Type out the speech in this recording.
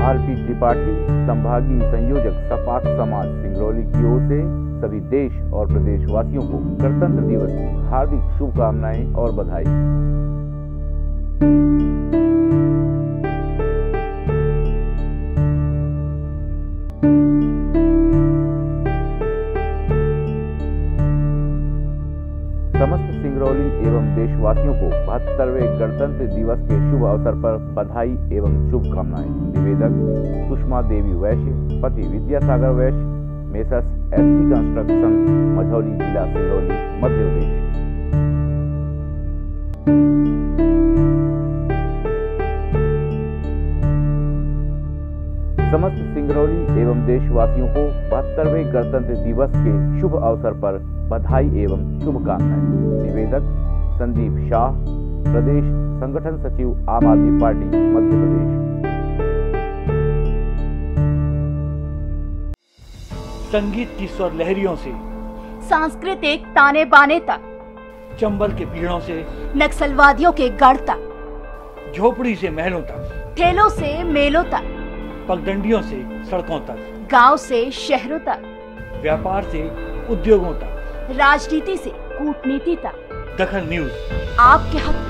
RP Tripathi, संभागीय संयोजक सपाक समाज सिंगरौली की ओर से सभी देश और प्रदेशवासियों को गणतंत्र दिवस की हार्दिक शुभकामनाएँ और बधाई। समस्त सिंगरौली एवं देशवासियों को बहत्तरवे गणतंत्र दिवस के शुभ अवसर पर बधाई एवं शुभकामनाएँ। निवेदक सुषमा देवी वैश्य, पति विद्यासागर वैश्य, मेसर्स एस कंस्ट्रक्शन, मझौली जिला सिंगरौली, मध्य प्रदेश। समस्त सिंगरौली एवं देशवासियों को बहत्तरवे गणतंत्र दिवस के शुभ अवसर पर बधाई एवं शुभकामनाएँ। निवेदक संदीप शाह प्रदेश संगठन सचिव आम आदमी पार्टी मध्य प्रदेश। संगीत की स्वर लहरियों से सांस्कृतिक ताने बाने तक चंबल के पीड़ों से नक्सलवादियों के गढ़ तक झोपड़ी से महलों तक। ठेलों से मेलों तक। पगडंडियों से सड़कों तक गाँव से शहरों तक व्यापार से उद्योगों तक। राजनीति से कूटनीति तक। दखल न्यूज़। आपके हक